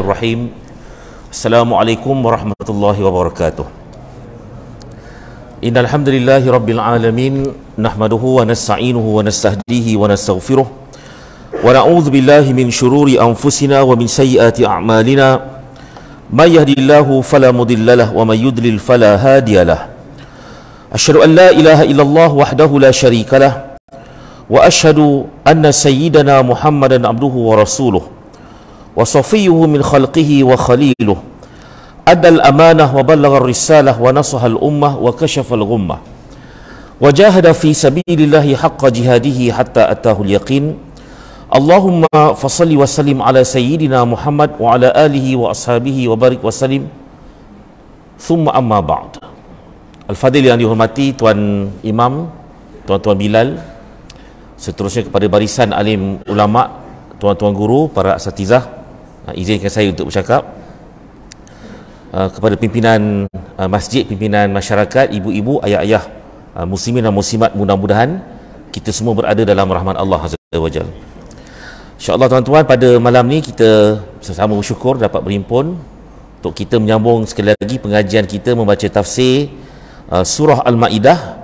الرحيم السلام عليكم ورحمة الله وبركاته إن الحمد لله رب العالمين نحمده ونستعينه ونستهديه ونستغفره ونعوذ بالله من شرور أنفسنا ومن سيئات أعمالنا من يهدي الله فلا مضل له ومن يضلل فلا هادي له أشهد أن لا إله إلا الله وحده لا شريك له وأشهد أن سيدنا محمدا عبده ورسوله وصفيه من خلقه وخليله أدى الأمانة وبلغ الرسالة ونصح الأمة وكشف الغمة وجاهد في سبيل الله حق جهاده حتى أتاه اليقين اللهم فصل وسلم على سيدنا محمد وعلى آله وأصحابه وبارك وسلم ثم أما بعد الفضل yang dihormati Tuan Imam Tuan-Tuan Bilal seterusnya kepada barisan alim ulama' tuan-tuan guru, para asatizah uh, izinkan saya untuk bercakap. Uh, kepada pimpinan uh, masjid, pimpinan masyarakat, ibu-ibu, ayah-ayah, uh, muslimin dan muslimat, mudah-mudahan kita semua berada dalam rahmat Allah Azza wa Jal. InsyaAllah tuan-tuan, pada malam ni kita bersama bersyukur dapat berhimpun untuk kita menyambung sekali lagi pengajian kita membaca tafsir uh, surah Al-Ma'idah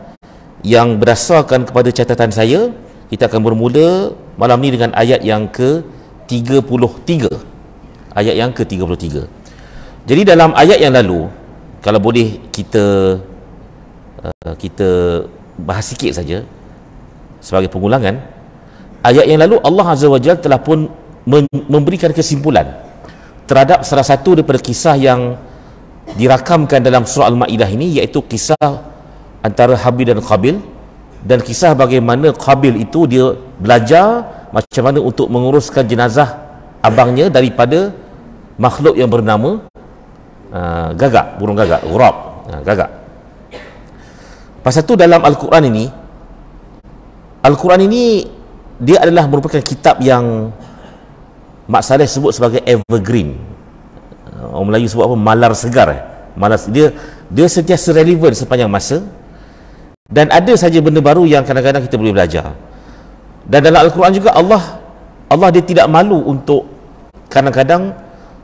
yang berdasarkan kepada catatan saya kita akan bermula malam ni dengan ayat yang ke-33 ayat yang ke-33. Jadi dalam ayat yang lalu kalau boleh kita uh, kita bahas sikit saja sebagai pengulangan ayat yang lalu Allah Azza wa Jalla telah pun memberikan kesimpulan terhadap salah satu daripada kisah yang dirakamkan dalam surah Al-Ma'idah ini iaitu kisah antara Habil dan Qabil dan kisah bagaimana Qabil itu dia belajar macam mana untuk menguruskan jenazah abangnya daripada makhluk yang bernama uh, gagak, burung gagak, ghurab, uh, gagak. Pasal tu dalam Al-Quran ini Al-Quran ini dia adalah merupakan kitab yang Mak Saleh sebut sebagai evergreen. Orang Melayu sebut apa? Malar segar eh? malar dia dia sentiasa relevan sepanjang masa. Dan ada saja benda baru yang kadang-kadang kita boleh belajar. Dan dalam Al-Quran juga Allah Allah dia tidak malu untuk kadang-kadang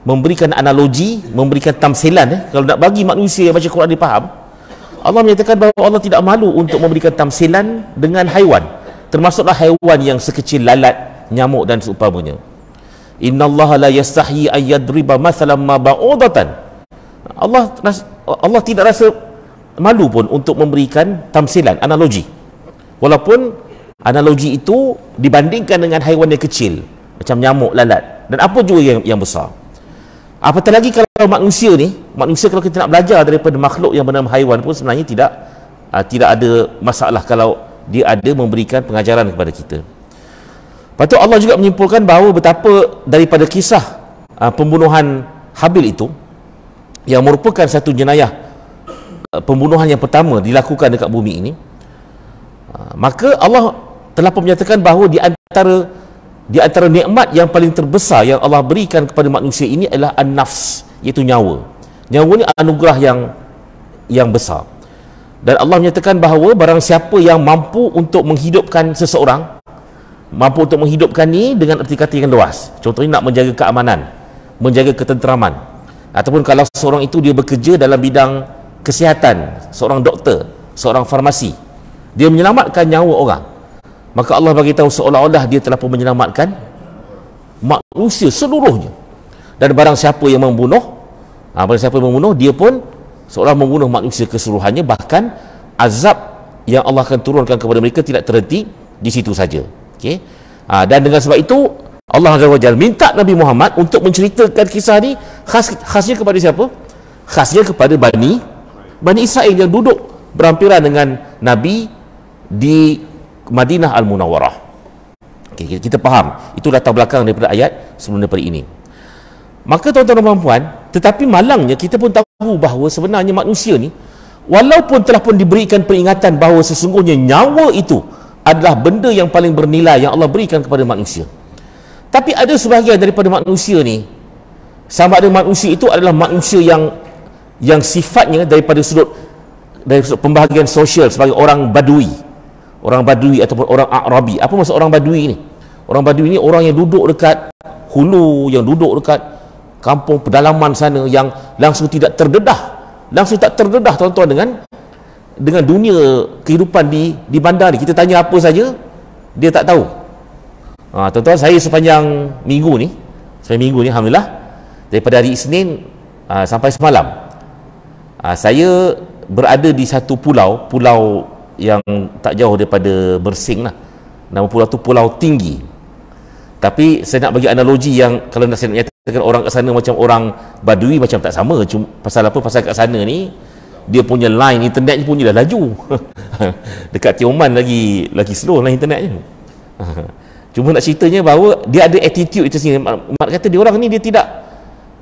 memberikan analogi memberikan tamsilan eh? kalau nak bagi manusia yang baca Quran dia faham Allah menyatakan bahawa Allah tidak malu untuk memberikan tamsilan dengan haiwan termasuklah haiwan yang sekecil lalat nyamuk dan seumpamanya Inna Allah la yastahi an yadriba mathalan ma ba'udatan. Allah Allah tidak rasa malu pun untuk memberikan tamsilan, analogi. Walaupun analogi itu dibandingkan dengan haiwan yang kecil, macam nyamuk, lalat dan apa juga yang yang besar. Apatah lagi kalau manusia ni, manusia kalau kita nak belajar daripada makhluk yang bernama haiwan pun sebenarnya tidak uh, tidak ada masalah kalau dia ada memberikan pengajaran kepada kita. Lepas tu Allah juga menyimpulkan bahawa betapa daripada kisah uh, pembunuhan Habil itu yang merupakan satu jenayah uh, pembunuhan yang pertama dilakukan dekat bumi ini uh, maka Allah telah menyatakan bahawa di antara di antara nikmat yang paling terbesar yang Allah berikan kepada manusia ini adalah an-nafs iaitu nyawa. Nyawa ni anugerah yang yang besar. Dan Allah menyatakan bahawa barang siapa yang mampu untuk menghidupkan seseorang mampu untuk menghidupkan ni dengan erti kata yang luas. Contohnya nak menjaga keamanan menjaga ketenteraman. Ataupun kalau seorang itu dia bekerja dalam bidang kesihatan seorang doktor seorang farmasi dia menyelamatkan nyawa orang maka Allah bagi tahu seolah-olah dia telah pun menyelamatkan manusia seluruhnya dan barang siapa yang membunuh ha, barang siapa yang membunuh dia pun seolah membunuh manusia keseluruhannya bahkan azab yang Allah akan turunkan kepada mereka tidak terhenti di situ saja Okey. Ha, dan dengan sebab itu Allah Azza wa minta Nabi Muhammad untuk menceritakan kisah ni khas khasnya kepada siapa? Khasnya kepada Bani Bani Israel yang duduk berampiran dengan Nabi di Madinah Al-Munawwarah. Okey, kita, kita faham. Itu latar belakang daripada ayat sebelum daripada ini. Maka tuan-tuan dan puan tetapi malangnya kita pun tahu bahawa sebenarnya manusia ni walaupun telah pun diberikan peringatan bahawa sesungguhnya nyawa itu adalah benda yang paling bernilai yang Allah berikan kepada manusia. Tapi ada sebahagian daripada manusia ni sama ada manusia itu adalah manusia yang yang sifatnya daripada sudut dari sudut pembahagian sosial sebagai orang badui. Orang badui ataupun orang Arabi. Apa maksud orang badui ni? Orang badui ni orang yang duduk dekat hulu, yang duduk dekat kampung pedalaman sana yang langsung tidak terdedah langsung tak terdedah tuan-tuan dengan dengan dunia kehidupan di di bandar ni kita tanya apa saja dia tak tahu ha, tuan-tuan saya sepanjang minggu ni sepanjang minggu ni Alhamdulillah daripada hari Isnin ha, sampai semalam ha, saya berada di satu pulau pulau yang tak jauh daripada Bersing lah. Nama pulau tu pulau tinggi. Tapi saya nak bagi analogi yang kalau nak saya nak nyatakan orang kat sana macam orang badui macam tak sama. Cuma pasal apa? Pasal kat sana ni dia punya line internet punya dah laju. Dekat Tioman lagi lagi slow line internetnya cuma nak ceritanya bahawa dia ada attitude itu sini. Mak kata dia orang ni dia tidak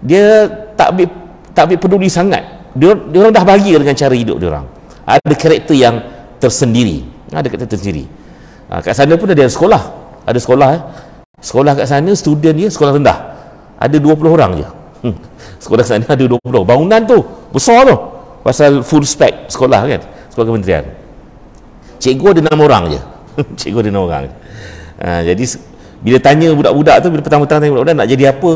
dia tak ambil tak ambil peduli sangat. Dia, dia orang dah bahagia dengan cara hidup dia orang. Ada karakter yang tersendiri. Ada karakter tersendiri. Ha, kat sana pun ada sekolah. Ada sekolah eh. sekolah kat sana student dia sekolah rendah. Ada 20 orang je. Hmm. sekolah kat sana ada 20 bangunan tu besar tu. Pasal full spec sekolah kan. Sekolah kementerian. Cikgu ada 6 orang je. Cikgu ada 6 orang ha, jadi bila tanya budak-budak tu bila pertama-tama tanya budak-budak nak jadi apa?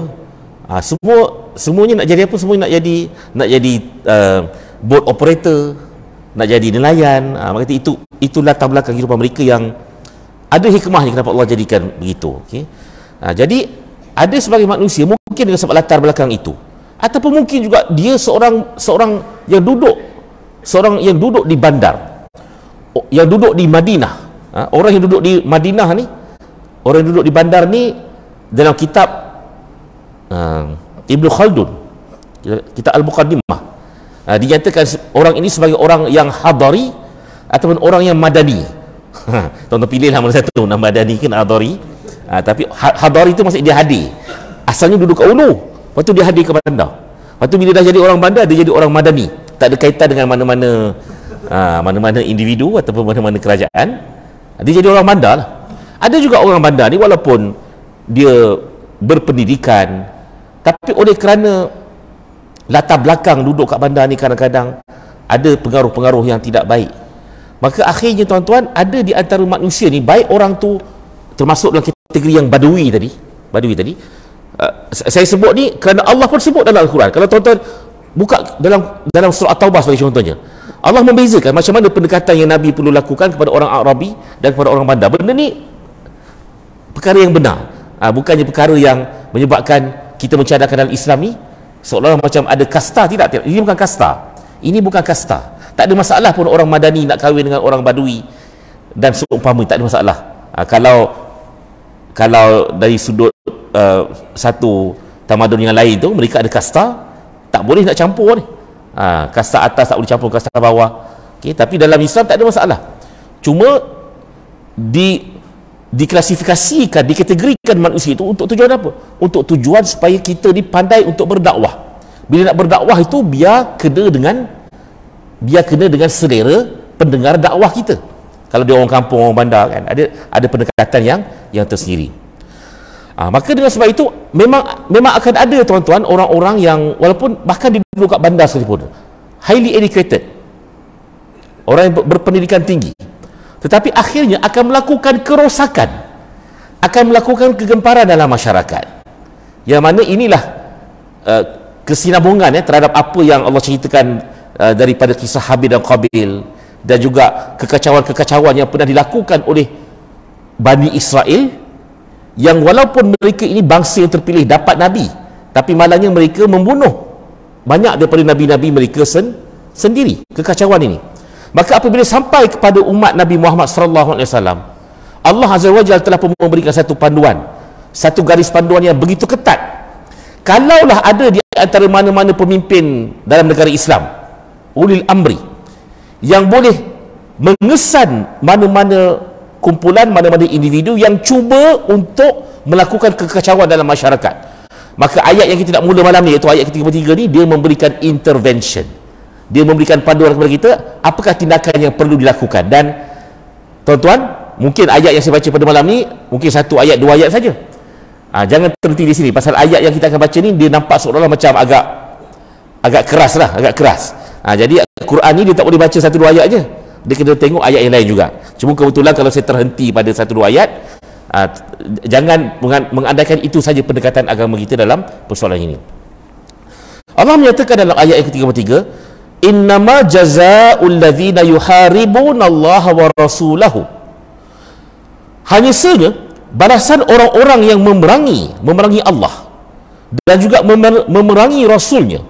Ha, semua semuanya nak jadi apa? Semuanya nak jadi nak jadi uh, boat operator nak jadi nelayan ha, maka itu itu latar belakang kehidupan mereka yang ada hikmahnya kenapa Allah jadikan begitu okay? ha, jadi ada sebagai manusia mungkin dengan sebab latar belakang itu ataupun mungkin juga dia seorang seorang yang duduk seorang yang duduk di bandar yang duduk di Madinah ha? orang yang duduk di Madinah ni orang yang duduk di bandar ni dalam kitab uh, Ibnu Khaldun kitab Al-Muqaddimah uh, dinyatakan orang ini sebagai orang yang hadari ataupun orang yang madani tuan-tuan pilihlah mana satu nama madani ke hadari uh, tapi ha-, hadari itu maksudnya dia hadir asalnya duduk kat ulu Lepas tu dia hadir ke bandar. Lepas tu bila dah jadi orang bandar, dia jadi orang madani. Tak ada kaitan dengan mana-mana ha, mana-mana individu ataupun mana-mana kerajaan. Dia jadi orang bandar lah. Ada juga orang bandar ni walaupun dia berpendidikan tapi oleh kerana latar belakang duduk kat bandar ni kadang-kadang ada pengaruh-pengaruh yang tidak baik. Maka akhirnya tuan-tuan ada di antara manusia ni baik orang tu termasuk dalam kategori yang badui tadi, badui tadi Uh, saya sebut ni kerana Allah pun sebut dalam Al-Quran. Kalau tuan-tuan buka dalam dalam surah At-Taubah sebagai contohnya Allah membezakan macam mana pendekatan yang Nabi perlu lakukan kepada orang Arabi dan kepada orang bandar. Benda ni perkara yang benar. Ha, bukannya perkara yang menyebabkan kita mencadangkan dalam Islam ni seolah-olah macam ada kasta tidak, tidak. Ini bukan kasta. Ini bukan kasta. Tak ada masalah pun orang Madani nak kahwin dengan orang Badui. Dan seumpama tak ada masalah. Ha, kalau kalau dari sudut uh, satu tamadun yang lain tu mereka ada kasta tak boleh nak campur ni. Ha, kasta atas tak boleh campur kasta bawah. Okay, tapi dalam Islam tak ada masalah. Cuma di diklasifikasikan, dikategorikan manusia itu untuk tujuan apa? Untuk tujuan supaya kita ni pandai untuk berdakwah. Bila nak berdakwah itu biar kena dengan biar kena dengan selera pendengar dakwah kita. Kalau dia orang kampung, orang bandar kan, ada ada pendekatan yang yang tersendiri. Ha, maka dengan sebab itu memang memang akan ada tuan-tuan orang-orang yang walaupun bahkan di dulu kat bandar sekalipun highly educated orang yang berpendidikan tinggi tetapi akhirnya akan melakukan kerosakan akan melakukan kegemparan dalam masyarakat. Yang mana inilah uh, kesinambungan ya, terhadap apa yang Allah ceritakan uh, daripada kisah Habib dan Qabil dan juga kekacauan-kekacauan yang pernah dilakukan oleh Bani Israel yang walaupun mereka ini bangsa yang terpilih dapat Nabi tapi malangnya mereka membunuh banyak daripada Nabi-Nabi mereka sen sendiri. Kekacauan ini maka apabila sampai kepada umat Nabi Muhammad sallallahu alaihi wasallam Allah Azza wa Jalla telah memberikan satu panduan satu garis panduan yang begitu ketat. Kalaulah ada di antara mana-mana pemimpin dalam negara Islam ulil amri yang boleh mengesan mana-mana kumpulan mana-mana individu yang cuba untuk melakukan kekacauan dalam masyarakat. Maka ayat yang kita nak mula malam ni iaitu ayat ketiga-tiga ni dia memberikan intervention dia memberikan panduan kepada kita apakah tindakan yang perlu dilakukan? Dan tuan-tuan mungkin ayat yang saya baca pada malam ni mungkin satu ayat dua ayat saja. Ha, jangan terhenti di sini. Pasal ayat yang kita akan baca ni dia nampak seolah-olah macam agak agak keras lah agak keras. Ha, jadi Quran ni dia tak boleh baca satu dua ayat aja dia kena tengok ayat yang lain juga. Cuma kebetulan kalau saya terhenti pada satu dua ayat uh, jangan mengandaikan itu saja pendekatan agama kita dalam persoalan ini. Allah menyatakan dalam ayat yang ke-33 innama jazaa'ul ladzina yuharibuna Allah wa rasulahu. Hanya saja balasan orang-orang yang memerangi memerangi Allah dan juga memerangi rasulnya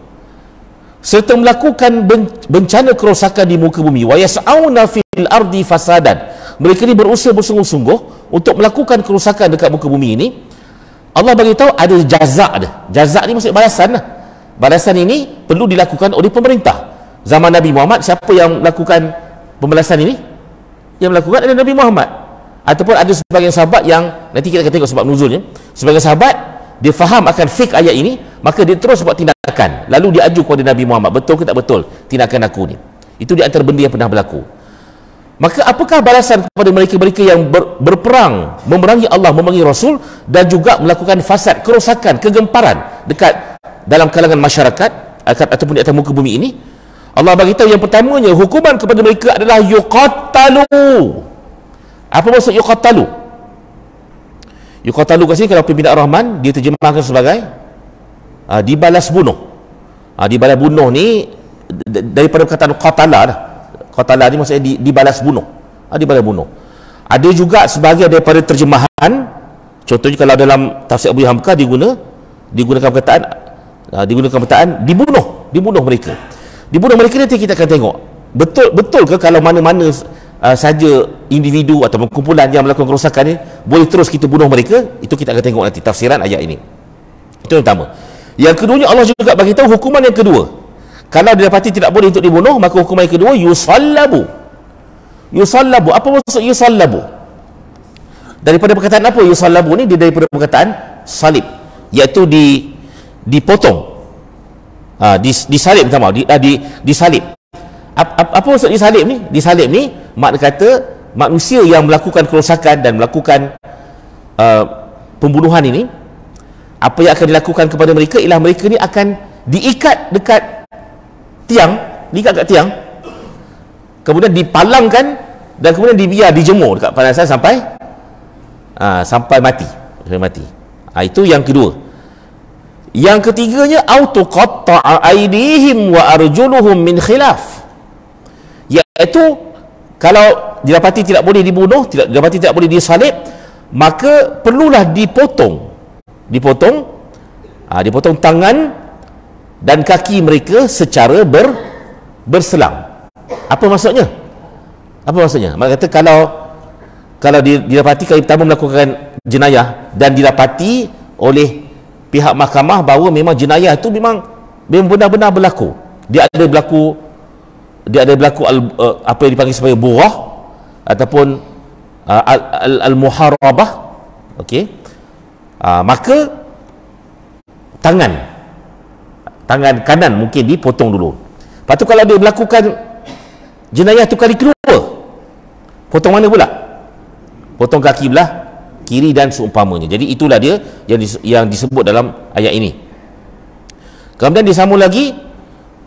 serta melakukan bencana kerosakan di muka bumi. Wa yas'auna fil ardi fasadan. Mereka ni berusaha bersungguh-sungguh untuk melakukan kerosakan dekat muka bumi ini. Allah bagi tahu ada jazak dia. Jazak ni maksud balasan lah. Balasan ini perlu dilakukan oleh pemerintah zaman Nabi Muhammad siapa yang melakukan pembalasan ini? Yang melakukan adalah Nabi Muhammad. Ataupun ada sebagian sahabat yang nanti kita akan tengok sebab nuzulnya sebagian sahabat dia faham akan fake ayat ini maka dia terus buat tindakan. Lalu dia aju kepada Nabi Muhammad betul ke tak betul tindakan aku ni? Itu di antara benda yang pernah berlaku. Maka apakah balasan kepada mereka-mereka yang ber, berperang memerangi Allah memerangi Rasul dan juga melakukan fasad kerosakan kegemparan dekat dalam kalangan masyarakat ataupun di atas muka bumi ini Allah bagi tahu yang pertamanya hukuman kepada mereka adalah yuqattalu apa maksud yuqatalu? Yuqatalu kat sini kalau pimpinan Rahman dia terjemahkan sebagai uh, dibalas bunuh. Uh, dibalas bunuh ni daripada perkataan qatala dah. Qatala ni maksudnya di, dibalas bunuh. Uh, dibalas bunuh. Ada juga sebagai daripada terjemahan contohnya kalau dalam tafsir Abu Hamka diguna digunakan perkataan uh, digunakan perkataan dibunuh, dibunuh mereka. Dibunuh mereka nanti kita akan tengok. Betul betul ke kalau mana-mana uh, saja individu atau kumpulan yang melakukan kerosakan ini boleh terus kita bunuh mereka? Itu kita akan tengok nanti tafsiran ayat ini. Itu yang pertama. Yang keduanya Allah juga bagi tahu hukuman yang kedua. Kalau didapati tidak boleh untuk dibunuh maka hukuman yang kedua yusallabu. Yusallabu. Apa maksud yusallabu? Daripada perkataan apa yusallabu ni? Dia daripada perkataan salib. Iaitu di dipotong ha, dis, disalib minta maaf di, di, disalib. Apa, apa maksud disalib ni? Disalib ni mak kata manusia yang melakukan kerosakan dan melakukan uh, pembunuhan ini apa yang akan dilakukan kepada mereka ialah mereka ni akan diikat dekat tiang diikat dekat tiang kemudian dipalangkan dan kemudian dibiar dijemur dekat panasan sampai uh, sampai mati. Sampai mati. Uh, itu yang kedua yang ketiganya auto aidihim wa arjuluhum min khilaf. Iaitu kalau didapati tidak boleh dibunuh tidak didapati tidak boleh disalib maka perlulah dipotong. Dipotong ah, dipotong tangan dan kaki mereka secara ber, berselang. Apa maksudnya? Apa maksudnya? Maksudnya kata kalau kalau didapati kali pertama melakukan jenayah dan didapati oleh pihak mahkamah bahawa memang jenayah itu memang memang benar-benar berlaku. Dia ada berlaku dia ada berlaku al, uh, apa yang dipanggil sebagai burah ataupun uh, al, al, al okey. Uh, maka tangan tangan kanan mungkin dipotong dulu. Lepas tu kalau dia melakukan jenayah tu kali kedua potong mana pula? Potong kaki belah kiri dan seumpamanya. Jadi itulah dia yang, yang disebut dalam ayat ini. Kemudian disambung lagi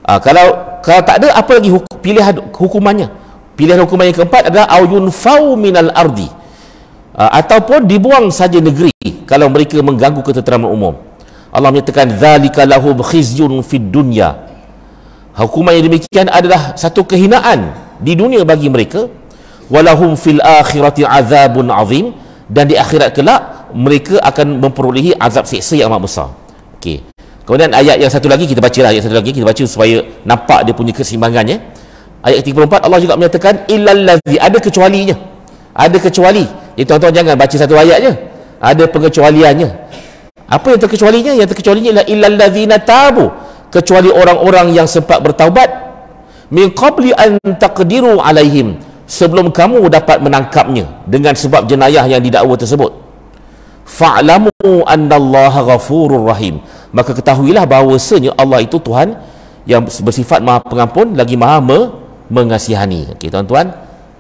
uh, kalau kalau tak ada apa lagi hukum, pilihan hukumannya? Pilihan hukuman yang keempat adalah ayun fau minal ardi. Uh, ataupun dibuang saja negeri kalau mereka mengganggu ketenteraman umum. Allah menyatakan zalika lahum khizyun fid dunya. Hukuman yang demikian adalah satu kehinaan di dunia bagi mereka. Walahum fil akhirati azabun azim dan di akhirat kelak mereka akan memperolehi azab seksa yang amat besar okey Kemudian ayat yang satu lagi kita baca lah ayat satu lagi kita baca supaya nampak dia punya keseimbangannya. Ayat 34 Allah juga menyatakan illal ladzi ada kecualinya. Ada kecuali. Jadi tuan-tuan jangan baca satu ayat je. Ada pengecualiannya. Apa yang terkecualinya? Yang terkecualinya ialah illal ladzina tabu. Kecuali orang-orang yang sempat bertaubat min qabli an taqdiru alaihim sebelum kamu dapat menangkapnya dengan sebab jenayah yang didakwa tersebut. Fa'lamu annallaha ghafurur rahim. Maka ketahuilah bahawasanya Allah itu Tuhan yang bersifat maha pengampun lagi maha me mengasihani. Okey tuan-tuan.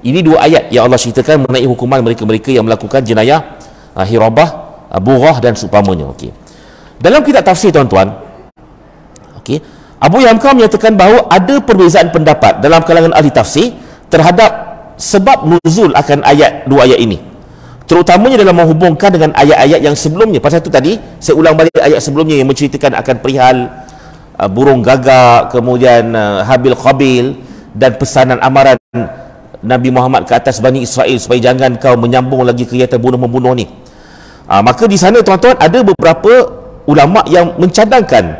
Ini dua ayat yang Allah ceritakan mengenai hukuman mereka-mereka yang melakukan jenayah uh, hirabah uh, burah dan supamanya okey. Dalam kitab tafsir tuan-tuan okey Abu Yamka menyatakan bahawa ada perbezaan pendapat dalam kalangan ahli tafsir terhadap sebab nuzul akan ayat dua ayat ini. Terutamanya dalam menghubungkan dengan ayat-ayat yang sebelumnya. Pasal itu tadi saya ulang balik ayat sebelumnya yang menceritakan akan perihal uh, burung gagak kemudian uh, habil qabil dan pesanan amaran Nabi Muhammad ke atas Bani Israel supaya jangan kau menyambung lagi kegiatan bunuh-membunuh ni. Uh, maka di sana tuan-tuan ada beberapa ulama yang mencadangkan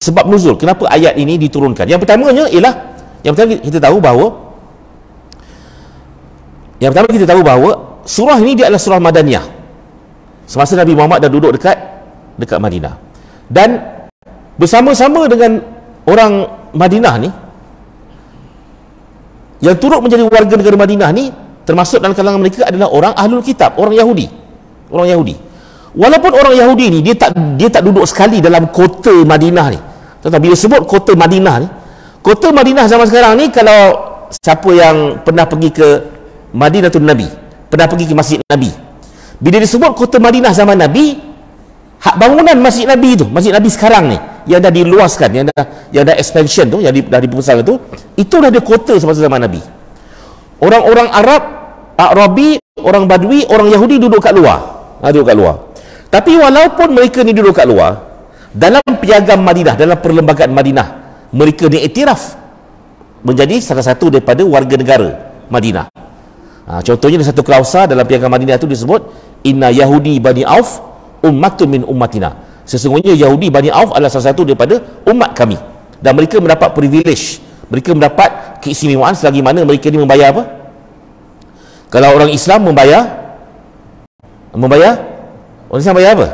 sebab nuzul. Kenapa ayat ini diturunkan? Yang pertamanya ialah yang pertama kita tahu bahawa yang pertama kita tahu bahawa surah ini dia adalah surah Madaniyah. Semasa Nabi Muhammad dah duduk dekat dekat Madinah. Dan bersama-sama dengan orang Madinah ni yang turut menjadi warga negara Madinah ni termasuk dalam kalangan mereka adalah orang ahlul kitab orang Yahudi. Orang Yahudi. Walaupun orang Yahudi ni dia tak dia tak duduk sekali dalam kota Madinah ni. Tetapi bila sebut kota Madinah ni kota Madinah zaman sekarang ni kalau siapa yang pernah pergi ke Madinah tu Nabi. Pernah pergi ke Masjid Nabi? Bila disebut kota Madinah zaman Nabi hak bangunan Masjid Nabi tu Masjid Nabi sekarang ni yang dah diluaskan yang dah yang dah expansion tu yang di, dah dibesarkan tu itu dah ada kota semasa zaman Nabi. Orang-orang Arab Arabi orang Badui orang Yahudi duduk kat luar. Ha, duduk kat luar. Tapi walaupun mereka ni duduk kat luar dalam piagam Madinah dalam perlembagaan Madinah mereka ni iktiraf menjadi salah satu daripada warga negara Madinah ha, contohnya ada satu klausa dalam piagam Madinah itu disebut inna Yahudi Bani Auf ummatun min ummatina. Sesungguhnya Yahudi Bani Auf adalah salah satu daripada umat kami. Dan mereka mendapat privilege. Mereka mendapat keistimewaan selagi mana mereka ini membayar apa? Kalau orang Islam membayar membayar? Orang Islam bayar apa?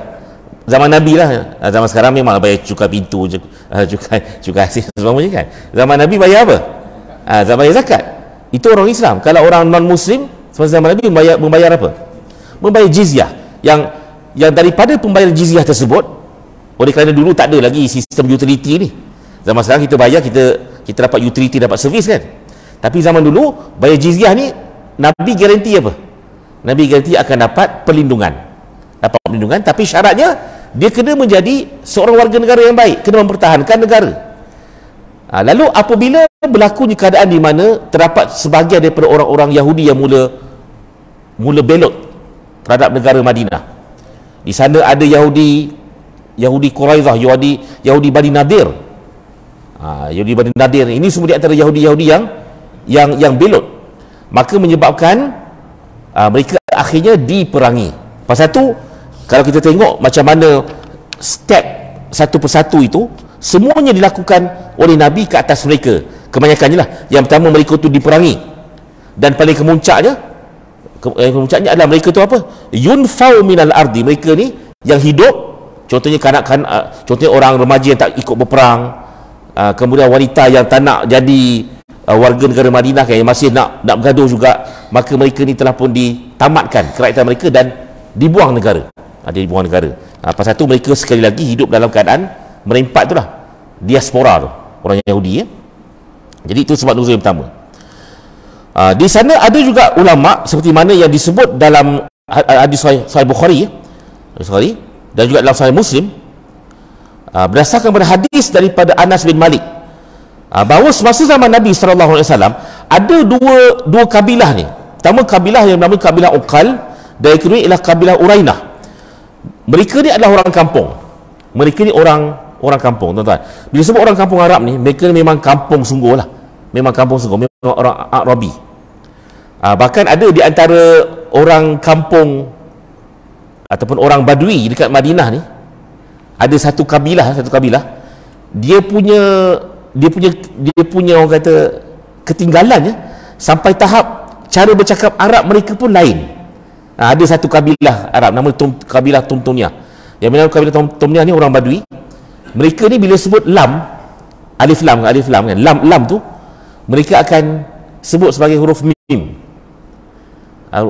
Zaman Nabi lah. Zaman sekarang memang bayar cukai pintu cukai cukai asis semuanya kan. Zaman Nabi bayar apa? Uh, zaman bayar zakat itu orang Islam. Kalau orang non Muslim semasa zaman Nabi membayar, membayar apa? Membayar jizyah. Yang yang daripada pembayaran jizyah tersebut oleh kerana dulu tak ada lagi sistem utility ni. Zaman sekarang kita bayar kita kita dapat utility dapat servis kan? Tapi zaman dulu bayar jizyah ni Nabi garanti apa? Nabi garanti akan dapat perlindungan. Dapat perlindungan tapi syaratnya dia kena menjadi seorang warga negara yang baik. Kena mempertahankan negara ha, lalu apabila berlakunya keadaan di mana terdapat sebahagian daripada orang-orang Yahudi yang mula mula belot terhadap negara Madinah di sana ada Yahudi Yahudi Quraidah, Yahudi Yahudi Bani Nadir. Ha, Yahudi Bani Nadir ini semua di antara Yahudi-Yahudi yang yang yang belot. Maka menyebabkan ha, mereka akhirnya diperangi. Pasal tu kalau kita tengok macam mana step satu persatu itu semuanya dilakukan oleh Nabi ke atas mereka. Kebanyakannya lah. Yang pertama mereka tu diperangi. Dan paling kemuncaknya eh, kemuncaknya adalah mereka tu apa? Yunfau minal ardi. Mereka ni yang hidup contohnya kanak-kanak uh, contohnya orang remaja yang tak ikut berperang uh, kemudian wanita yang tak nak jadi uh, warga negara Madinah kan, yang masih nak nak bergaduh juga maka mereka ni telah pun ditamatkan kerajaan mereka dan dibuang negara uh, dibuang negara pasal tu mereka sekali lagi hidup dalam keadaan merempat tu lah diaspora tu orang Yahudi ya. jadi itu sebab nuzul yang pertama uh, di sana ada juga ulama seperti mana yang disebut dalam hadis Sahih Bukhari ya. Bukhari dan juga dalam Sahih Muslim uh, berdasarkan pada hadis daripada Anas bin Malik uh, bahawa semasa zaman Nabi wasallam ada dua dua kabilah ni. Pertama kabilah yang bernama kabilah Uqal dan yang kedua ialah kabilah Urainah. Mereka ni adalah orang kampung. Mereka ni orang orang kampung, tuan-tuan. Bila sebut orang kampung Arab ni, mereka memang kampung sungguh lah. Memang kampung sungguh. Memang orang Arabi. Uh, bahkan ada di antara orang kampung ataupun orang badui dekat Madinah ni ada satu kabilah satu kabilah dia punya dia punya dia punya orang kata ketinggalan ya sampai tahap cara bercakap Arab mereka pun lain ha, ada satu kabilah Arab nama tum, kabilah Tumtumnya yang mana kabilah Tumtumnya ni orang badui mereka ni bila sebut lam alif lam alif lam kan lam lam tu mereka akan sebut sebagai huruf mim. Ha,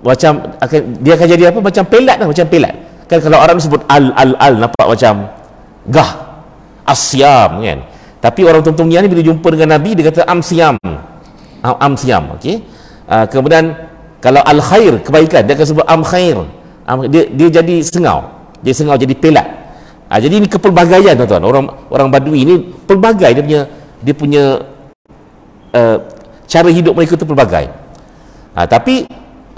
macam akan dia akan jadi apa? Macam pelat lah macam pelat. Kan kalau orang sebut al al al nampak macam gah asyam kan. Tapi orang tum ni bila jumpa dengan nabi dia kata amsiam amsiam okey? Uh, kemudian kalau al khair kebaikan dia akan sebut am khair. Am, dia dia jadi sengau. Dia sengau jadi pelat uh, jadi ini kepelbagaian tuan-tuan orang orang badui ini pelbagai dia punya dia punya uh, cara hidup mereka tu pelbagai uh, tapi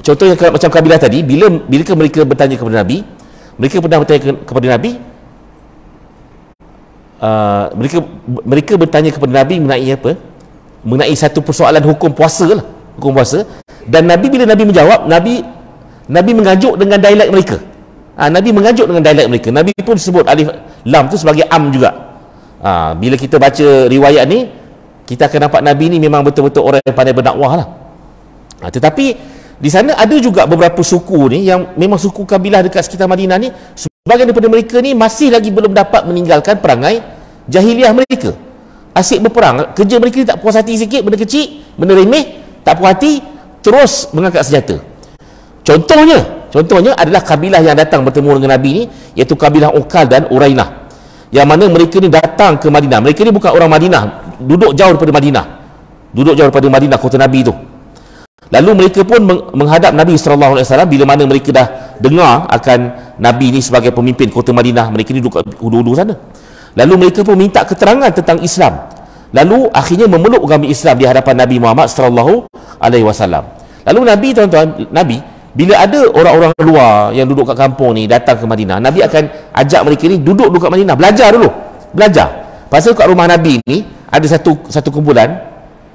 contoh yang macam kabilah tadi bila bila mereka bertanya kepada nabi mereka pernah bertanya kepada nabi uh, mereka mereka bertanya kepada Nabi mengenai apa? Mengenai satu persoalan hukum puasa lah, hukum puasa. Dan Nabi bila Nabi menjawab, Nabi Nabi mengajuk dengan dialek mereka. Ha, Nabi mengajuk dengan dialek mereka. Nabi pun sebut alif lam tu sebagai am juga. Ha, bila kita baca riwayat ni, kita akan nampak Nabi ni memang betul-betul orang yang pandai berdakwah lah. Ha, tetapi di sana ada juga beberapa suku ni yang memang suku kabilah dekat sekitar Madinah ni sebagian daripada mereka ni masih lagi belum dapat meninggalkan perangai jahiliah mereka asyik berperang kerja mereka ni tak puas hati sikit benda kecil benda remeh tak puas hati terus mengangkat senjata contohnya contohnya adalah kabilah yang datang bertemu dengan Nabi ni iaitu kabilah Ukal dan Urainah yang mana mereka ni datang ke Madinah mereka ni bukan orang Madinah duduk jauh daripada Madinah duduk jauh daripada Madinah kota Nabi tu Lalu mereka pun menghadap Nabi sallallahu alaihi wasallam bila mana mereka dah dengar akan Nabi ni sebagai pemimpin kota Madinah, mereka ni duduk hulu-hulu sana. Lalu mereka pun minta keterangan tentang Islam. Lalu akhirnya memeluk agama Islam di hadapan Nabi Muhammad sallallahu alaihi wasallam. Lalu Nabi tuan-tuan, Nabi bila ada orang-orang luar yang duduk kat kampung ni datang ke Madinah, Nabi akan ajak mereka ni duduk duduk kat Madinah, belajar dulu. Belajar. Pasal kat rumah Nabi ni ada satu satu kumpulan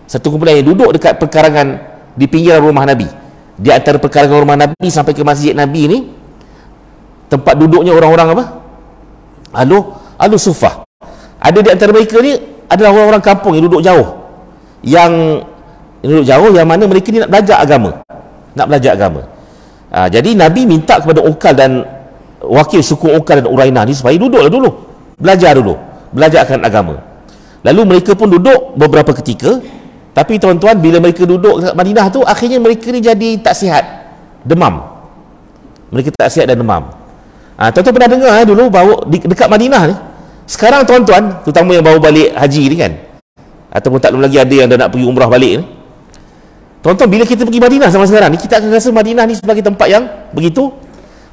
satu kumpulan yang duduk dekat perkarangan di pinggiran rumah Nabi di antara perkarangan rumah Nabi sampai ke masjid Nabi ni tempat duduknya orang-orang apa? Alu Alu Sufah ada di antara mereka ni adalah orang-orang kampung yang duduk jauh yang, yang duduk jauh yang mana mereka ni nak belajar agama nak belajar agama ha, jadi Nabi minta kepada Ukal dan wakil suku Ukal dan Urainah ni supaya duduklah dulu belajar dulu belajar akan agama lalu mereka pun duduk beberapa ketika tapi tuan-tuan bila mereka duduk kat Madinah tu akhirnya mereka ni jadi tak sihat. Demam. Mereka tak sihat dan demam. Ha, tuan-tuan pernah dengar eh, dulu bawa di, dekat Madinah ni. Sekarang tuan-tuan, terutama yang bawa balik haji ni kan. Ataupun tak lagi ada yang dah nak pergi umrah balik ni. Tuan-tuan bila kita pergi Madinah sama sekarang ni kita akan rasa Madinah ni sebagai tempat yang begitu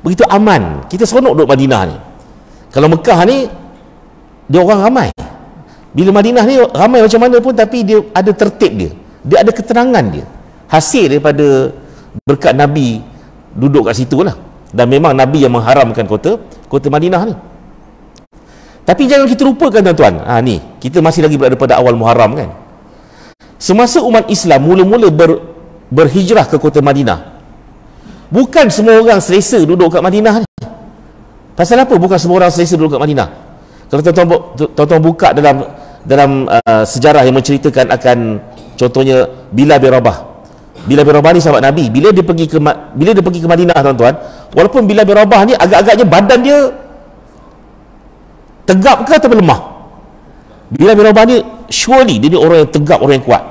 begitu aman. Kita seronok duduk Madinah ni. Kalau Mekah ni dia orang ramai. Bila Madinah ni ramai macam mana pun tapi dia ada tertib dia. Dia ada keterangan dia. Hasil daripada berkat Nabi duduk kat situ lah. Dan memang Nabi yang mengharamkan kota kota Madinah ni. Tapi jangan kita lupakan tuan-tuan. Ha, ni. Kita masih lagi berada pada awal Muharram kan semasa umat Islam mula-mula ber, berhijrah ke kota Madinah bukan semua orang selesa duduk kat Madinah ni pasal apa bukan semua orang selesa duduk kat Madinah kalau tuan-tuan buka dalam dalam uh, sejarah yang menceritakan akan contohnya Bila bin Rabah. Bila bin Rabah ni sahabat Nabi. Bila dia pergi ke bila dia pergi ke Madinah tuan-tuan, walaupun Bila bin Rabah ni agak-agaknya badan dia tegap ke atau lemah? Bila bin Rabah ni surely dia ni orang yang tegap, orang yang kuat.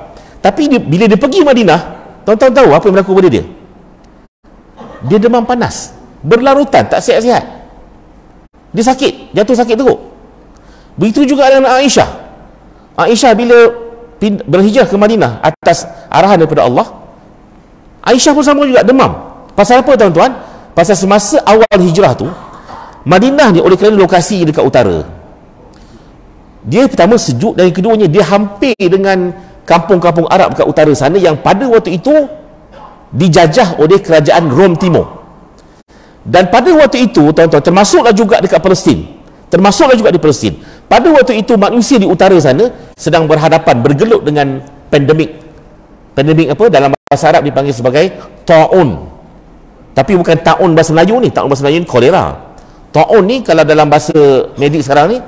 Tapi dia, bila dia pergi Madinah, tuan-tuan tahu apa yang berlaku pada dia? Dia demam panas, berlarutan, tak sihat-sihat. Dia sakit, jatuh sakit teruk. Begitu juga dengan Aisyah. Aisyah bila berhijrah ke Madinah atas arahan daripada Allah Aisyah pun sama juga demam pasal apa tuan-tuan pasal semasa awal hijrah tu Madinah ni oleh kerana lokasi dekat utara dia pertama sejuk dan yang keduanya dia hampir dengan kampung-kampung Arab dekat utara sana yang pada waktu itu dijajah oleh kerajaan Rom Timur dan pada waktu itu tuan-tuan termasuklah juga dekat Palestin termasuklah juga di Palestin pada waktu itu manusia di utara sana sedang berhadapan bergelut dengan pandemik. Pandemik apa? Dalam bahasa Arab dipanggil sebagai taun. Tapi bukan taun bahasa Melayu ni, taun bahasa Melayu ni kolera. Taun ni kalau dalam bahasa medik sekarang ni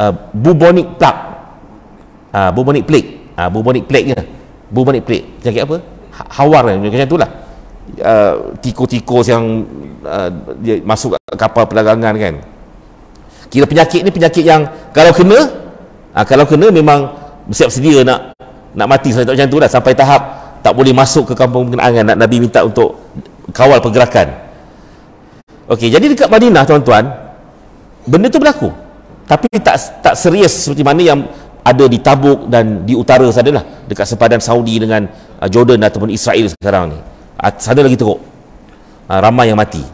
uh, bubonic plague. Uh, bubonic plague. Uh, bubonic plague? Bubonic plague. Penyakit apa? Hawar kan? Macam itulah. Uh, tikus-tikus yang uh, dia masuk kapal perdagangan kan kira penyakit ni penyakit yang kalau kena ha, kalau kena memang bersiap sedia nak nak mati sampai macam tu dah sampai tahap tak boleh masuk ke kampung kenangan nak Nabi minta untuk kawal pergerakan Okey, jadi dekat Madinah tuan-tuan benda tu berlaku tapi tak tak serius seperti mana yang ada di Tabuk dan di utara sana lah dekat sepadan Saudi dengan uh, Jordan ataupun Israel sekarang ni. Uh, sana lagi teruk. Uh, ramai yang mati.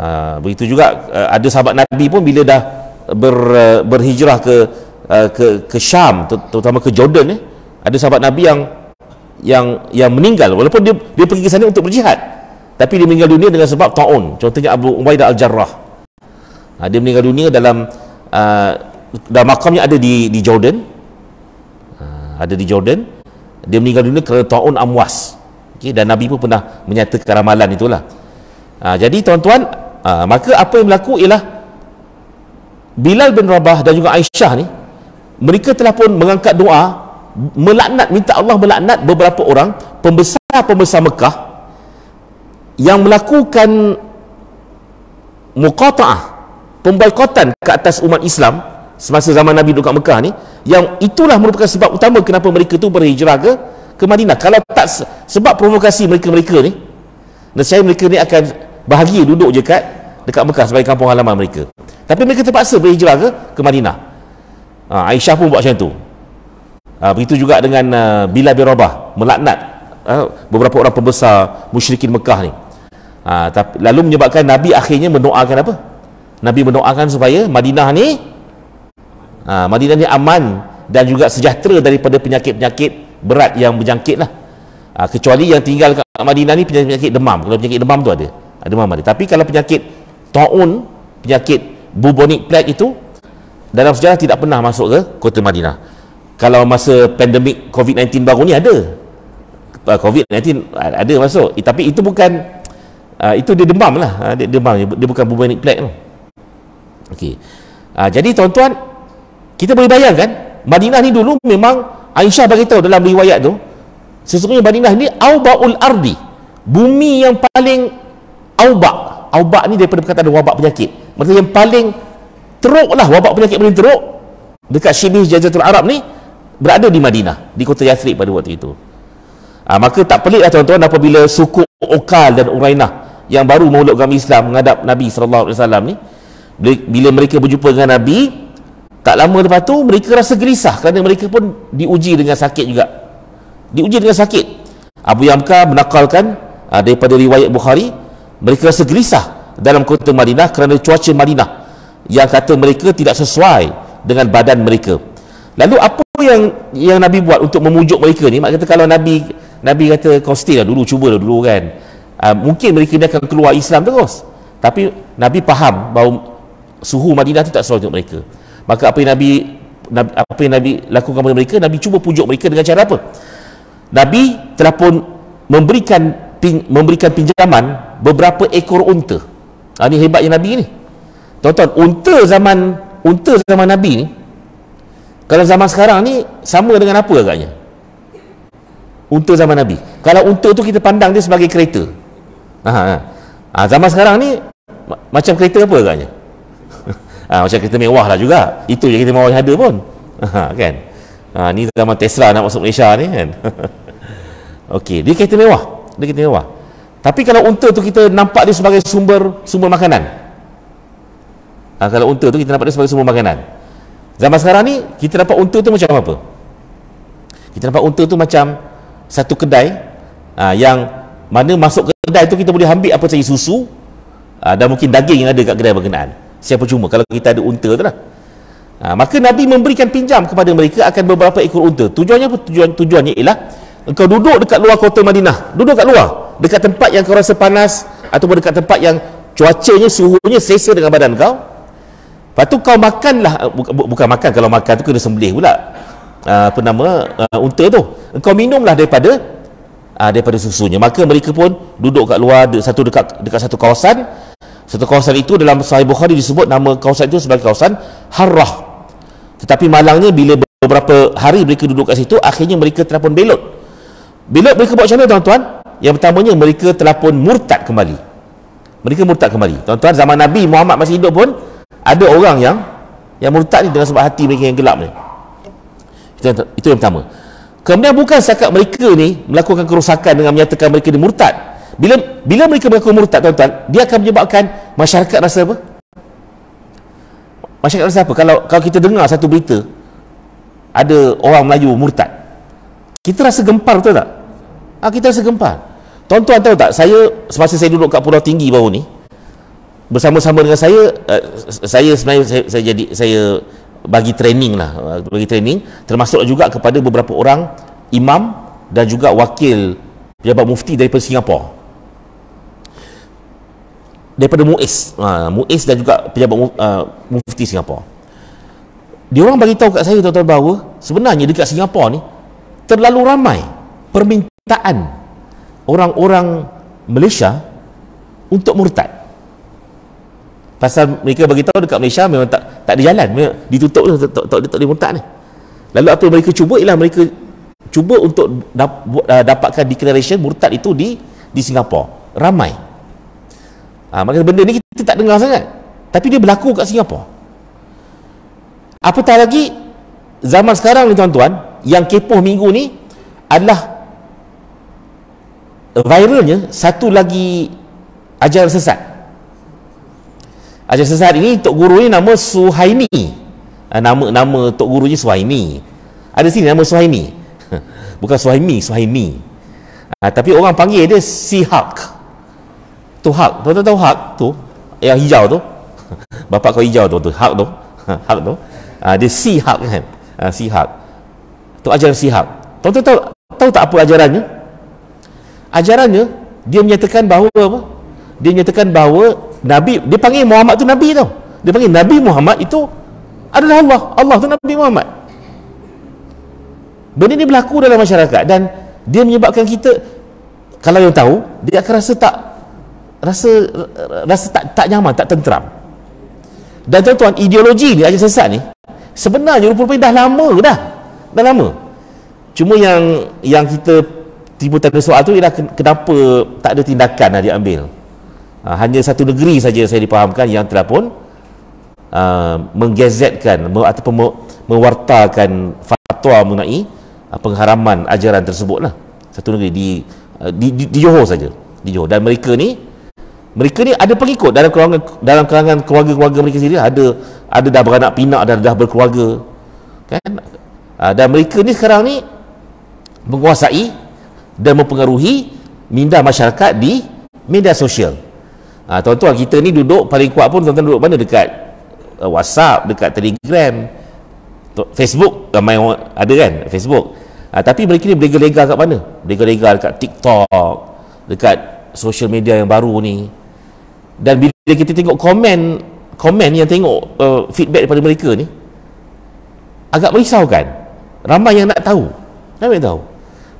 Ha, begitu juga uh, ada sahabat Nabi pun bila dah ber, uh, berhijrah ke uh, ke ke Syam terutama ke Jordan eh ada sahabat Nabi yang yang yang meninggal. Walaupun dia dia pergi ke sana untuk berjihad tapi dia meninggal dunia dengan sebab taun. Contohnya Abu Ubaidah Al-Jarrah. Ha, dia meninggal dunia dalam uh, dan makamnya ada di di Jordan. Ha, ada di Jordan. Dia meninggal dunia kerana taun amwas. Okay, dan Nabi pun pernah menyatakan ramalan itulah. Ha, jadi tuan-tuan ha, maka apa yang berlaku ialah Bilal bin Rabah dan juga Aisyah ni mereka telah pun mengangkat doa melaknat minta Allah melaknat beberapa orang pembesar-pembesar Mekah yang melakukan muqata'ah pemboikotan ke atas umat Islam semasa zaman Nabi duduk kat Mekah ni yang itulah merupakan sebab utama kenapa mereka tu berhijrah ke ke Madinah. Kalau tak sebab provokasi mereka-mereka ni nescaya mereka ni akan bahagia duduk je kat dekat Mekah sebagai kampung halaman mereka. Tapi mereka terpaksa berhijrah ke ke Madinah. Ha, Aisyah pun buat macam tu. Ha, begitu juga dengan uh, Bilal bin Rabah melaknat uh, beberapa orang pembesar musyrikin Mekah ni. Ha, tapi, lalu menyebabkan Nabi akhirnya mendoakan apa Nabi mendoakan supaya Madinah ni ha, Madinah ni aman dan juga sejahtera daripada penyakit-penyakit berat yang berjangkit lah. Ha, kecuali yang tinggal kat Madinah ni penyakit demam. Kalau penyakit demam tu ada. Ha, demam ada. Tapi kalau penyakit taun penyakit bubonic plague itu dalam sejarah tidak pernah masuk ke kota Madinah. Kalau masa pandemik COVID-19 baru ni ada. Ha, COVID-19 ada masuk. Eh, tapi itu bukan uh, itu dia demam lah. Uh, dia demam dia bukan bubonic plague tu Okey. Ha, jadi tuan-tuan, kita boleh bayangkan Madinah ni dulu memang Aisyah bagi tahu dalam riwayat tu sesungguhnya Madinah ni aubaul ardi. Bumi yang paling aubak. Aubak ni daripada perkataan wabak penyakit. Maksudnya yang paling teruk lah wabak penyakit paling teruk dekat Shibih Jaziratul Arab ni berada di Madinah, di kota Yathrib pada waktu itu. Ha, maka tak pelik lah tuan-tuan apabila suku Okal dan Urainah yang baru memeluk agama Islam menghadap Nabi SAW ni bila mereka berjumpa dengan Nabi tak lama lepas tu mereka rasa gelisah kerana mereka pun diuji dengan sakit juga. Diuji dengan sakit. Abu Yamka menakalkan uh, daripada riwayat Bukhari mereka rasa gelisah dalam kota Madinah kerana cuaca Madinah yang kata mereka tidak sesuai dengan badan mereka. Lalu apa yang yang Nabi buat untuk memujuk mereka ni? Mak kata kalau Nabi Nabi kata kau stay lah dulu cuba lah dulu kan? Uh, mungkin mereka ni akan keluar Islam terus. Tapi Nabi faham bahawa suhu Madinah itu tak sesuai untuk mereka. Maka apa yang Nabi, Nabi apa yang Nabi lakukan kepada mereka Nabi cuba pujuk mereka dengan cara apa? Nabi telah pun memberikan pin, memberikan pinjaman beberapa ekor unta. Ha, ini hebatnya Nabi ni. Tuan-tuan unta zaman unta zaman Nabi ni kalau zaman sekarang ni sama dengan apa agaknya? Unta zaman Nabi. Kalau unta tu kita pandang dia sebagai kereta. Ha, ha. ha zaman sekarang ni macam kereta apa agaknya ha, macam kereta mewah lah juga. Itu je kereta mewah yang ada pun. Ha, kan? Ha, ni zaman Tesla nak masuk Malaysia ni kan? Ok dia kereta mewah. Dia kereta mewah. Tapi kalau unta tu kita nampak dia sebagai sumber sumber makanan. Ha, kalau unta tu kita nampak dia sebagai sumber makanan. Zaman sekarang ni kita nampak unta tu macam apa? Kita nampak unta tu macam satu kedai ha, yang mana masuk kedai tu kita boleh ambil apa saja susu ha, dan mungkin daging yang ada kat kedai berkenaan siapa cuma kalau kita ada unta tu lah. Ha, maka Nabi memberikan pinjam kepada mereka akan beberapa ekor unta. Tujuannya apa? tujuan tujuannya ialah engkau duduk dekat luar kota Madinah. Duduk kat luar. Dekat tempat yang kau rasa panas ataupun dekat tempat yang cuacanya suhunya selesa dengan badan kau. Lepas tu kau makanlah. Bukan, bukan makan. Kalau makan tu kena sembelih pula. Uh, apa nama? Uh, unta tu. Engkau minumlah daripada uh, daripada susunya. Maka mereka pun duduk kat luar satu dekat dekat satu kawasan satu kawasan itu dalam Sahih Bukhari disebut nama kawasan itu sebagai kawasan Harrah. Tetapi malangnya bila beberapa hari mereka duduk kat situ, akhirnya mereka telah pun belot. Belot mereka buat macam mana tuan-tuan? Yang pertamanya mereka telah pun murtad kembali. Mereka murtad kembali. Tuan-tuan zaman Nabi Muhammad masih hidup pun ada orang yang yang murtad ni dengan sebab hati mereka yang gelap ni. Itu, itu yang pertama. Kemudian bukan sekat mereka ni melakukan kerosakan dengan menyatakan mereka ni murtad bila bila mereka mengaku murtad tuan-tuan dia akan menyebabkan masyarakat rasa apa? Masyarakat rasa apa? Kalau kalau kita dengar satu berita ada orang Melayu murtad kita rasa gempar betul tak? Ha, kita rasa gempar. Tuan-tuan tahu tak saya semasa saya duduk kat pulau tinggi baru ni bersama-sama dengan saya uh, saya sebenarnya saya, saya jadi saya bagi training lah bagi training termasuk juga kepada beberapa orang imam dan juga wakil pejabat mufti daripada Singapura daripada MUIS ha, MUIS dan juga pejabat uh, mufti Singapura. Dia orang bagi tahu kat saya tuan-tuan bahawa sebenarnya dekat Singapura ni terlalu ramai permintaan orang-orang Malaysia untuk murtad. Pasal mereka bagi tahu dekat Malaysia memang tak tak ada jalan. Memang ditutup tu tak tak tak, tak, tak murtad ni. Lalu apa yang mereka cuba? Ialah mereka cuba untuk dap, uh, dapatkan declaration murtad itu di di Singapura. Ramai ha, maka benda ni kita tak dengar sangat. Tapi dia berlaku kat Singapura apatah lagi zaman sekarang ni tuan-tuan yang kepoh minggu ni adalah viralnya satu lagi ajaran sesat. Ajaran sesat ini Tok Guru ni nama Suhaimi. Ah, nama nama Tok Guru ni Suhaimi. Ada sini nama Suhaimi. Bukan Suhaimi Suhaimi. Ha, tapi orang panggil dia Si tu Hak. Tuan-tuan tahu Hak tu? Yang hijau tu? Bapak kau hijau tu tu Hak tu. Hak tu. Ha, dia Si Hak kan? Ha, Si Hak. Tu ajaran Si Hak. Tuan-tuan tahu tahu tak apa ajarannya? Ajarannya dia menyatakan bahawa apa? Dia menyatakan bahawa Nabi dia panggil Muhammad tu Nabi tau. Dia panggil Nabi Muhammad itu adalah Allah. Allah tu Nabi Muhammad. Benda ni berlaku dalam masyarakat dan dia menyebabkan kita kalau yang tahu dia akan rasa tak rasa rasa tak tak nyaman tak tenteram. Dan tuan-tuan ideologi ni aja sesat ni sebenarnya rupa-rupanya dah lama dah. Dah lama. Cuma yang yang kita timbul tanda soal tu ialah kenapa tak ada tindakan yang diambil. Ha, hanya satu negeri saja saya dipahamkan yang telah pun uh, menggazetkan ataupun me, mewartakan fatwa mengenai uh, pengharaman ajaran tersebut lah satu negeri di, uh, di, di, di Johor saja di Johor. Dan mereka ni mereka ni ada pengikut dalam kalangan dalam kalangan keluarga-keluarga mereka sendiri ada ada dah beranak pinak dan dah berkeluarga kan uh, dan mereka ni sekarang ni menguasai dan mempengaruhi minda masyarakat di media sosial. Ha, tuan-tuan kita ni duduk paling kuat pun tuan-tuan duduk mana dekat uh, WhatsApp, dekat Telegram, Facebook ramai orang ada kan Facebook. Ha, tapi mereka ni berlega-lega kat mana? Berlega-lega dekat TikTok, dekat social media yang baru ni. Dan bila kita tengok komen komen yang tengok uh, feedback daripada mereka ni agak merisaukan. Ramai yang nak tahu. Ramai yang tahu.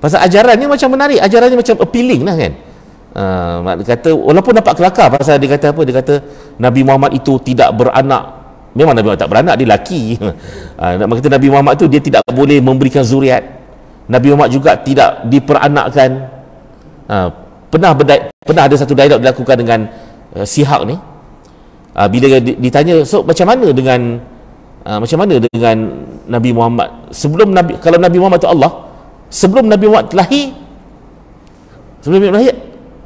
Pasal ajarannya macam menarik, ajarannya macam appealing lah kan. Uh, dia kata walaupun dapat kelakar pasal dia kata apa? Dia kata Nabi Muhammad itu tidak beranak. Memang Nabi Muhammad tak beranak, dia laki. Uh, kata Nabi Muhammad itu dia tidak boleh memberikan zuriat. Nabi Muhammad juga tidak diperanakkan. Uh, pernah pernah ada satu dialog dilakukan dengan uh, Sihak ni. Uh, bila ditanya, so macam mana dengan uh, macam mana dengan Nabi Muhammad? Sebelum Nabi kalau Nabi Muhammad itu Allah, sebelum Nabi Muhammad lahir sebelum Nabi lahir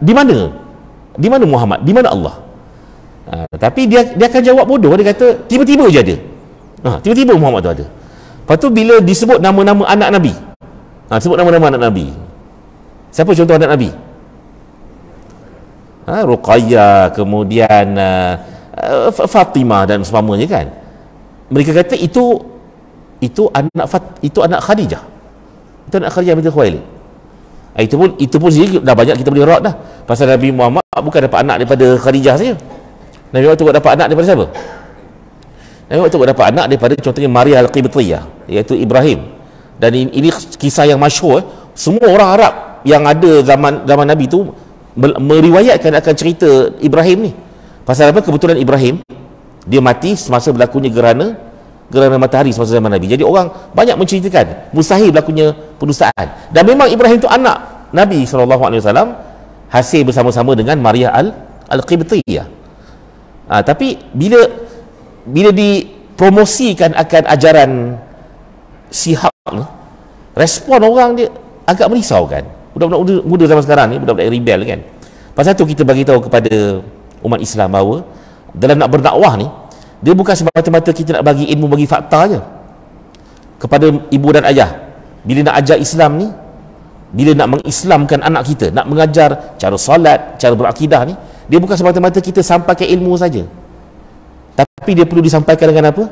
di mana? Di mana Muhammad? Di mana Allah? Ha, tapi dia dia akan jawab bodoh. Dia kata tiba-tiba je ada. Ha, tiba-tiba Muhammad tu ada. Lepas tu bila disebut nama-nama anak Nabi ha, sebut nama-nama anak Nabi. Siapa contoh anak Nabi ha, Ruqayyah kemudian uh, uh, Fatimah dan sebagainya kan? Mereka kata itu itu anak Fat, itu anak Khadijah. Kita nak Khadijah binti Khuwailid. Ah, itu pun itu pun sendiri dah banyak kita boleh rak dah. Pasal Nabi Muhammad bukan dapat anak daripada Khadijah saja. Nabi Muhammad tu dapat anak daripada siapa? Nabi Muhammad tu dapat anak daripada contohnya Maria Al-Qibtiyah iaitu Ibrahim. Dan ini, ini kisah yang masyhur eh. semua orang Arab yang ada zaman zaman Nabi tu meriwayatkan akan cerita Ibrahim ni pasal apa kebetulan Ibrahim dia mati semasa berlakunya gerhana gerhana matahari semasa zaman Nabi. Jadi orang banyak menceritakan mustahil berlakunya pendustaan. Dan memang Ibrahim itu anak Nabi SAW hasil bersama-sama dengan Maria Al Al-Qibtiyah. Ha, tapi bila bila dipromosikan akan ajaran sihab respon orang dia agak merisaukan. Budak-budak muda, muda zaman sekarang ni, budak-budak rebel kan. Pasal tu kita bagi tahu kepada umat Islam bahawa dalam nak berdakwah ni, dia bukan semata-mata kita nak bagi ilmu bagi fakta je. Kepada ibu dan ayah bila nak ajar Islam ni bila nak mengislamkan anak kita nak mengajar cara solat cara berakidah ni dia bukan semata-mata kita sampaikan ilmu saja. Tapi dia perlu disampaikan dengan apa?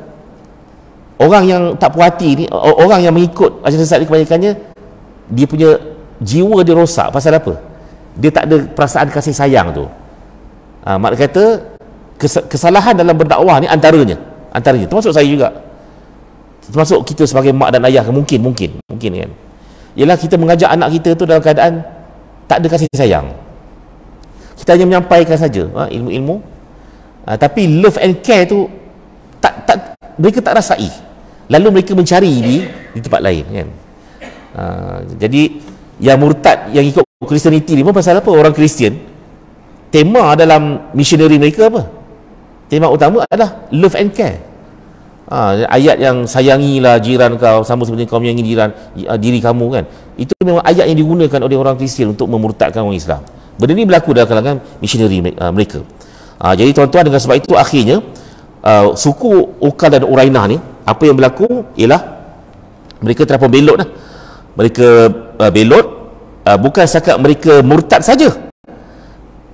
Orang yang tak puas hati ni orang yang mengikut ajaran sesat ni kebanyakannya dia punya jiwa dia rosak pasal apa? Dia tak ada perasaan kasih sayang tu. Ha, mak kata kesalahan dalam berdakwah ni antaranya antaranya termasuk saya juga. Termasuk kita sebagai mak dan ayah mungkin mungkin mungkin kan. Ialah kita mengajak anak kita tu dalam keadaan tak ada kasih sayang. Kita hanya menyampaikan saja ha, ilmu-ilmu. Ha, tapi love and care tu tak tak mereka tak rasai. Lalu mereka mencari di di tempat lain kan. Ha, jadi yang murtad yang ikut Kristianiti ni pun pasal apa? Orang Kristian tema dalam missionary mereka apa? Tema utama adalah love and care. Ha, ayat yang sayangilah jiran kau sama seperti kau menyayangi jiran uh, diri kamu kan? Itu memang ayat yang digunakan oleh orang Kristian untuk memurtadkan orang Islam. Benda ini berlaku dalam kalangan missionary uh, mereka. Ha, jadi tuan-tuan dengan sebab itu akhirnya uh, suku Ukal dan Urainah ni apa yang berlaku? Ialah mereka terapun belot lah. mereka uh, belot uh, bukan setakat mereka murtad saja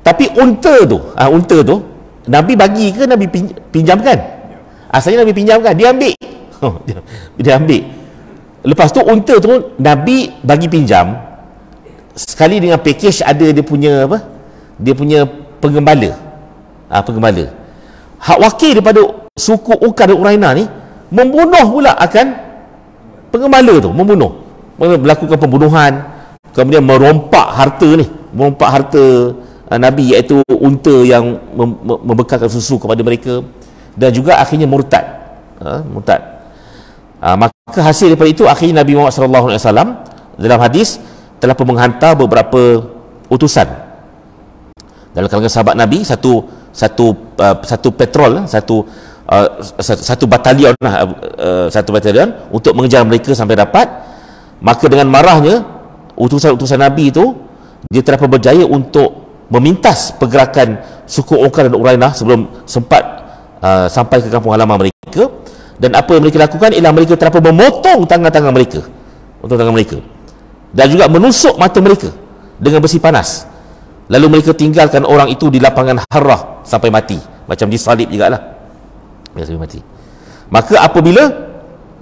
tapi unta tu uh, unta tu Nabi bagi ke Nabi pinjamkan Asalnya Nabi pinjamkan, dia ambil. Oh, dia, dia ambil. Lepas tu unta tu Nabi bagi pinjam sekali dengan package ada dia punya apa? Dia punya penggembala. Ah ha, penggembala. Hak wakil daripada suku Ukar dan Uraina ni membunuh pula akan penggembala tu, membunuh. Melakukan pembunuhan, kemudian merompak harta ni, merompak harta uh, Nabi iaitu unta yang mem- membekalkan susu kepada mereka. Dan juga akhirnya murtad. Ha, murtad. Ha, maka hasil daripada itu akhirnya Nabi Muhammad SAW dalam hadis telah pun menghantar beberapa utusan. Dalam kalangan sahabat Nabi satu satu uh, satu petrol satu uh, satu batalion uh, uh, satu batalion untuk mengejar mereka sampai dapat maka dengan marahnya utusan-utusan Nabi itu dia telah berjaya untuk memintas pergerakan suku Okar dan Urainah sebelum sempat uh, sampai ke kampung halaman mereka. Dan apa yang mereka lakukan ialah mereka terapa memotong tangan-tangan mereka. Untuk tangan mereka. Dan juga menusuk mata mereka dengan besi panas. Lalu mereka tinggalkan orang itu di lapangan harrah sampai mati. Macam disalib juga lah sampai mati. Maka apabila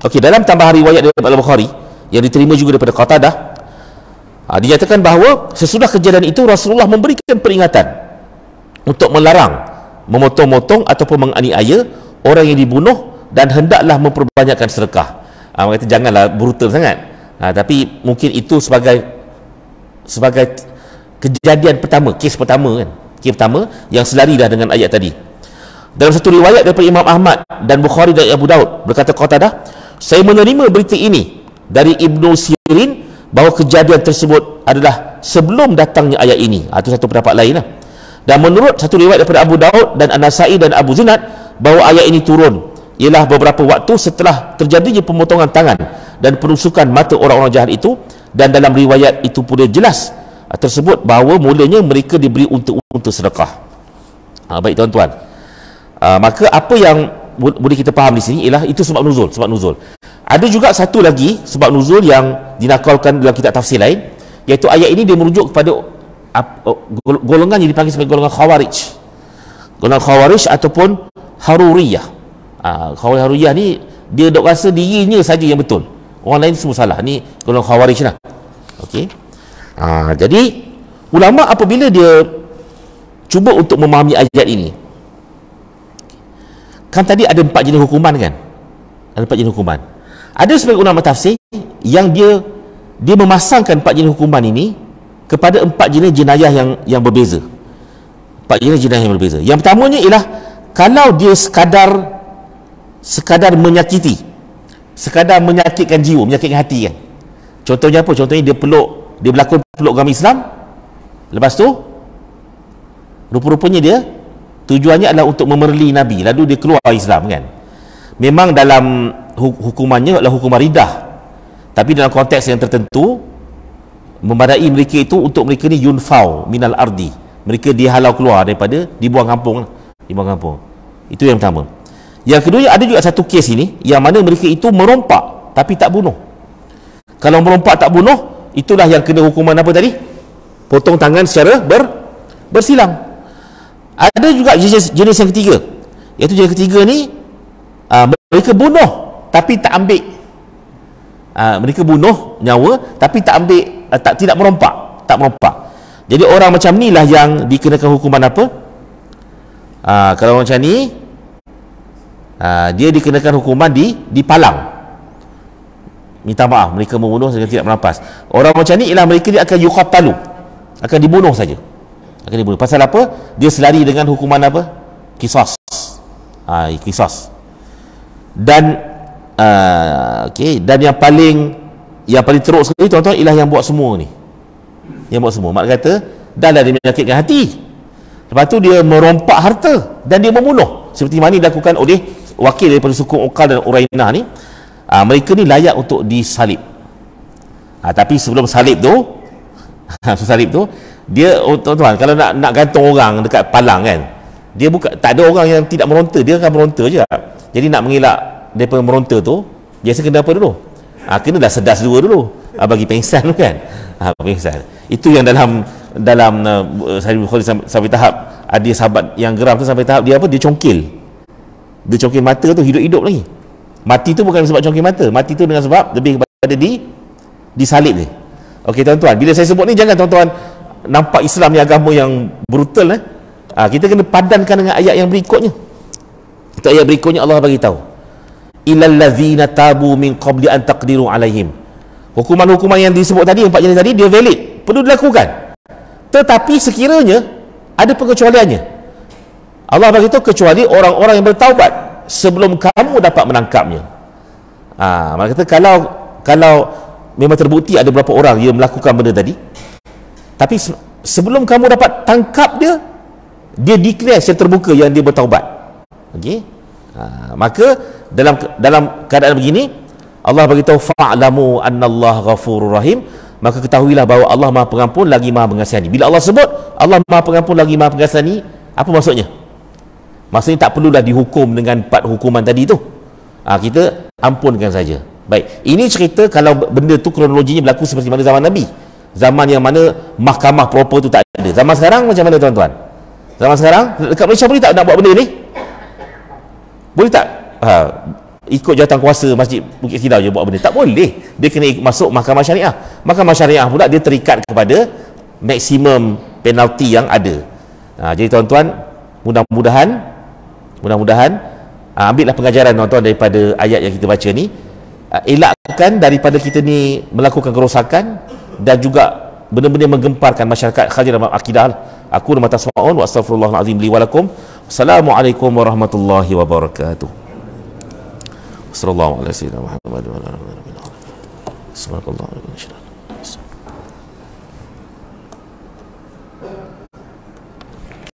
okey dalam tambahan riwayat daripada Al-Bukhari yang diterima juga daripada Qatadah ha, dinyatakan bahawa sesudah kejadian itu Rasulullah memberikan peringatan untuk melarang memotong-motong ataupun menganiaya orang yang dibunuh dan hendaklah memperbanyakkan sedekah. Ha, kata janganlah brutal sangat. Ha, tapi mungkin itu sebagai sebagai kejadian pertama, kes pertama kan. Kes pertama yang selari dah dengan ayat tadi. Dalam satu riwayat daripada Imam Ahmad dan Bukhari dan Abu Daud berkata dah saya menerima berita ini dari Ibnu Sirin bahawa kejadian tersebut adalah sebelum datangnya ayat ini. Ha, itu satu pendapat lain lah. Dan menurut satu riwayat daripada Abu Daud dan An-Nasai dan Abu Zinad bahawa ayat ini turun ialah beberapa waktu setelah terjadinya pemotongan tangan dan penusukan mata orang-orang jahat itu dan dalam riwayat itu pun jelas ah, tersebut bahawa mulanya mereka diberi untuk untuk sedekah. Ha, baik tuan-tuan. Ha, maka apa yang boleh kita faham di sini ialah itu sebab nuzul, sebab nuzul. Ada juga satu lagi sebab nuzul yang dinakalkan dalam kitab tafsir lain iaitu ayat ini dia merujuk kepada Oh, golongan yang dipanggil sebagai golongan khawarij. Golongan khawarij ataupun haruriyah. Ha, khawarij haruriyah ni dia dok rasa dirinya saja yang betul. Orang lain semua salah. Ni golongan khawarij lah. Ok ha, jadi ulama apabila dia cuba untuk memahami ayat ini kan tadi ada empat jenis hukuman kan ada empat jenis hukuman ada sebagai ulama tafsir yang dia dia memasangkan empat jenis hukuman ini kepada empat jenis jenayah yang yang berbeza. Empat jenis jenayah yang berbeza. Yang pertamanya ialah kalau dia sekadar sekadar menyakiti, sekadar menyakitkan jiwa, menyakitkan hati kan. Contohnya apa? Contohnya dia peluk, dia berlakon peluk agama Islam. Lepas tu rupa-rupanya dia tujuannya adalah untuk memerli Nabi, lalu dia keluar Islam kan. Memang dalam hukumannya adalah hukuman ridah. Tapi dalam konteks yang tertentu memadai mereka itu untuk mereka ni yunfau minal ardi. Mereka dihalau keluar daripada dibuang kampung dibuang kampung. Itu yang pertama. Yang kedua ada juga satu kes ini yang mana mereka itu merompak tapi tak bunuh. Kalau merompak tak bunuh itulah yang kena hukuman apa tadi? Potong tangan secara ber, bersilang ada juga jenis, jenis yang ketiga. Iaitu jenis ketiga ni ah, mereka bunuh tapi tak ambil. Ah, mereka bunuh nyawa tapi tak ambil uh, tak tidak merompak tak merompak. Jadi orang macam ni lah yang dikenakan hukuman apa? Uh, kalau macam ni uh, dia dikenakan hukuman di di palang. Minta maaf mereka membunuh dengan tidak merampas orang macam ni ialah mereka dia akan yuqatalu akan dibunuh saja akan dibunuh pasal apa? Dia selari dengan hukuman apa? Kisos. Ha, kisos. Dan uh, okey dan yang paling yang paling teruk sekali tuan-tuan ialah yang buat semua ni. Yang buat semua. Mak kata dah lah dia menyakitkan hati. Lepas tu dia merompak harta dan dia membunuh. Seperti mana dilakukan oleh wakil daripada suku Uqal dan Urainah ni. Uh, mereka ni layak untuk disalib. Uh, tapi sebelum salib tu salib tu dia oh, tuan-tuan kalau nak nak gantung orang dekat palang kan dia bukan tak ada orang yang tidak meronta dia akan meronta je. Jadi nak mengelak daripada meronta tu biasa kena apa dulu? Ha, kena dah sedas dua dulu. Ha, bagi pengsan kan. Ha, pengsan. Itu yang dalam dalam uh, saya sampai tahap ada sahabat yang geram tu sampai tahap dia apa? Dia congkil. Dia congkil mata tu hidup-hidup lagi. Mati tu bukan sebab congkil mata mati tu dengan sebab lebih kepada di disalib ni Okey tuan-tuan bila saya sebut ni jangan tuan-tuan nampak Islam ni agama yang brutal eh. Ha, kita kena padankan dengan ayat yang berikutnya. Itu ayat berikutnya Allah bagi tahu ilal ladzina tabu min qabli an taqdiru alaihim. Hukuman-hukuman yang disebut tadi empat jenis tadi dia valid perlu dilakukan. Tetapi sekiranya ada pengecualiannya. Allah beritahu kecuali orang-orang yang bertaubat sebelum kamu dapat menangkapnya. Ah, ha, maka kata kalau kalau memang terbukti ada beberapa orang yang melakukan benda tadi, tapi sebelum kamu dapat tangkap dia, dia declare secara terbuka yang dia bertaubat. Okey? Ha, maka dalam dalam keadaan begini, Allah beritahu fa'lamu annallaha ghafurur rahim, maka ketahuilah bahawa Allah Maha Pengampun lagi Maha Pengasihani. Bila Allah sebut Allah Maha Pengampun lagi Maha Pengasihani, apa maksudnya? Maksudnya tak perlulah dihukum dengan empat hukuman tadi tu. Ha, kita ampunkan saja. Baik, ini cerita kalau benda tu kronologinya berlaku seperti mana zaman Nabi. Zaman yang mana mahkamah proper tu tak ada. Zaman sekarang macam mana tuan-tuan? Zaman sekarang dekat Malaysia boleh tak nak buat benda ni? Boleh tak? Ha, ikut jawatan kuasa Masjid Bukit Sidau je buat benda. Tak boleh. Dia kena masuk mahkamah syariah. Mahkamah syariah pula dia terikat kepada maksimum penalti yang ada. Ha, jadi tuan-tuan, mudah-mudahan mudah-mudahan uh, ambillah pengajaran tuan-tuan daripada ayat yang kita baca ni uh, elakkan daripada kita ni melakukan kerosakan dan juga benda-benda menggemparkan masyarakat khadir dalam akidah aku nama tasma'un wa astaghfirullahaladzim li walakum assalamualaikum warahmatullahi wabarakatuh. Sallallahu alaihi wasallam Muhammad